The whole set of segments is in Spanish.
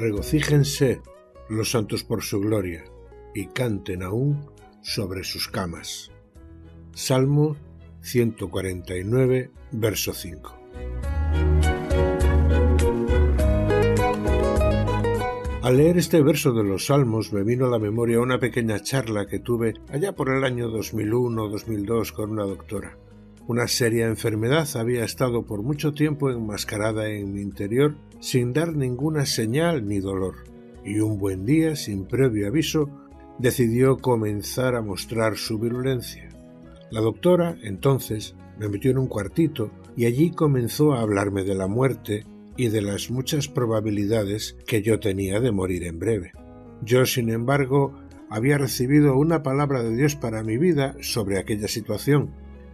Regocíjense los santos por su gloria y canten aún sobre sus camas. Salmo 149, verso 5. Al leer este verso de los Salmos me vino a la memoria una pequeña charla que tuve allá por el año 2001 o 2002 con una doctora. Una seria enfermedad había estado por mucho tiempo enmascarada en mi interior sin dar ninguna señal ni dolor, y un buen día, sin previo aviso, decidió comenzar a mostrar su virulencia. La doctora, entonces, me metió en un cuartito y allí comenzó a hablarme de la muerte y de las muchas probabilidades que yo tenía de morir en breve. Yo, sin embargo, había recibido una palabra de Dios para mi vida sobre aquella situación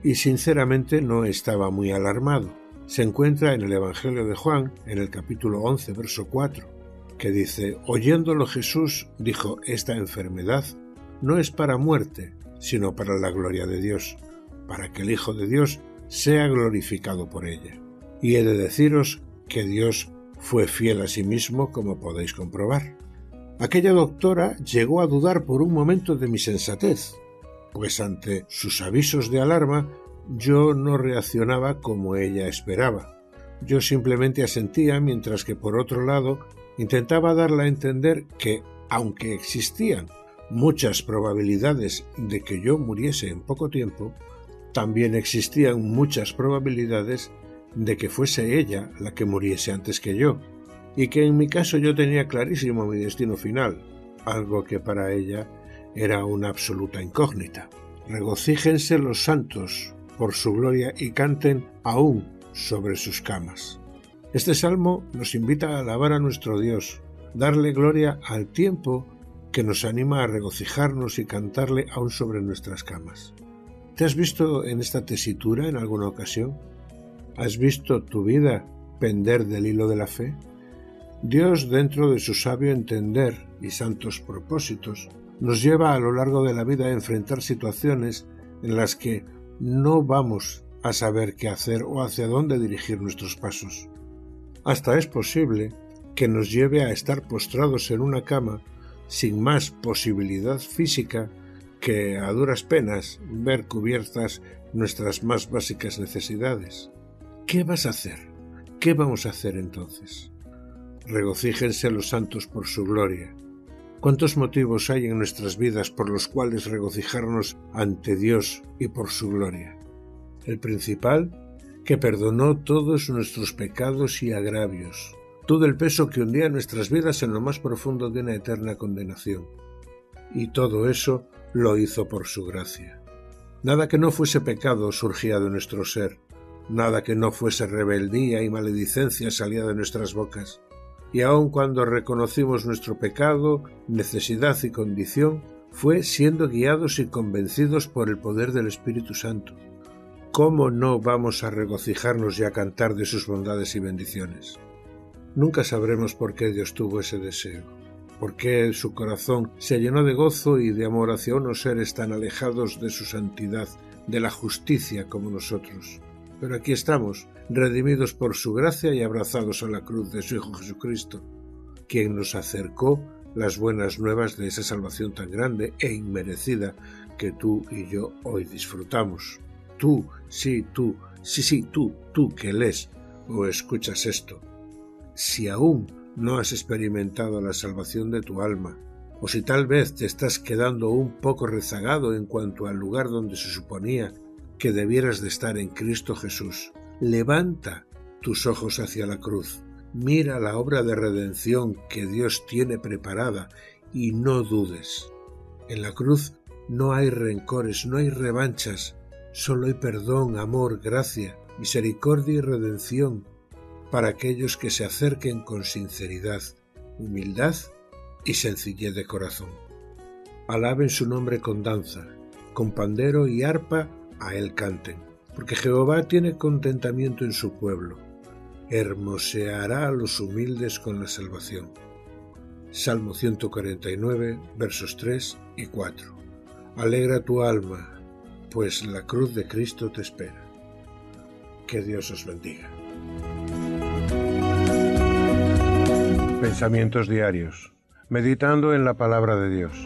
y sinceramente no estaba muy alarmado. Se encuentra en el Evangelio de Juan, en el capítulo 11, verso 4, que dice, Oyéndolo Jesús dijo, esta enfermedad no es para muerte, sino para la gloria de Dios, para que el Hijo de Dios sea glorificado por ella. Y he de deciros que Dios fue fiel a sí mismo, como podéis comprobar. Aquella doctora llegó a dudar por un momento de mi sensatez, pues ante sus avisos de alarma yo no reaccionaba como ella esperaba. Yo simplemente asentía mientras que por otro lado intentaba darle a entender que, aunque existían muchas probabilidades de que yo muriese en poco tiempo, también existían muchas probabilidades de que fuese ella la que muriese antes que yo, y que en mi caso yo tenía clarísimo mi destino final, algo que para ella era una absoluta incógnita. Regocíjense los santos por su gloria y canten aún sobre sus camas. Este salmo nos invita a alabar a nuestro Dios, darle gloria al tiempo que nos anima a regocijarnos y cantarle aún sobre nuestras camas. ¿Te has visto en esta tesitura en alguna ocasión? ¿Has visto tu vida pender del hilo de la fe? Dios, dentro de su sabio entender y santos propósitos, nos lleva a lo largo de la vida a enfrentar situaciones en las que no vamos a saber qué hacer o hacia dónde dirigir nuestros pasos. Hasta es posible que nos lleve a estar postrados en una cama sin más posibilidad física que a duras penas ver cubiertas nuestras más básicas necesidades. ¿Qué vas a hacer? ¿Qué vamos a hacer entonces? Regocíjense los santos por su gloria. ¿Cuántos motivos hay en nuestras vidas por los cuales regocijarnos ante Dios y por su gloria? El principal, que perdonó todos nuestros pecados y agravios, todo el peso que hundía nuestras vidas en lo más profundo de una eterna condenación. Y todo eso lo hizo por su gracia. Nada que no fuese pecado surgía de nuestro ser, Nada que no fuese rebeldía y maledicencia salía de nuestras bocas. Y aun cuando reconocimos nuestro pecado, necesidad y condición, fue siendo guiados y convencidos por el poder del Espíritu Santo. ¿Cómo no vamos a regocijarnos y a cantar de sus bondades y bendiciones? Nunca sabremos por qué Dios tuvo ese deseo, por qué su corazón se llenó de gozo y de amor hacia unos seres tan alejados de su santidad, de la justicia como nosotros. Pero aquí estamos, redimidos por su gracia y abrazados a la cruz de su Hijo Jesucristo, quien nos acercó las buenas nuevas de esa salvación tan grande e inmerecida que tú y yo hoy disfrutamos. Tú, sí, tú, sí, sí, tú, tú que lees o escuchas esto. si aún no has experimentado la salvación de tu alma, o si tal vez te estás quedando un poco rezagado en cuanto al lugar donde se suponía que debieras de estar en Cristo Jesús, levanta tus ojos hacia la cruz, mira la obra de redención que Dios tiene preparada y no dudes. En la cruz no hay rencores, no hay revanchas, solo hay perdón, amor, gracia, misericordia y redención para aquellos que se acerquen con sinceridad, humildad y sencillez de corazón. Alaben su nombre con danza, con pandero y arpa a él canten, porque Jehová tiene contentamiento en su pueblo, hermoseará a los humildes con la salvación. Salmo 149, versos 3 y 4. Alegra tu alma, pues la cruz de Cristo te espera. Que Dios os bendiga. Pensamientos diarios. Meditando en la palabra de Dios.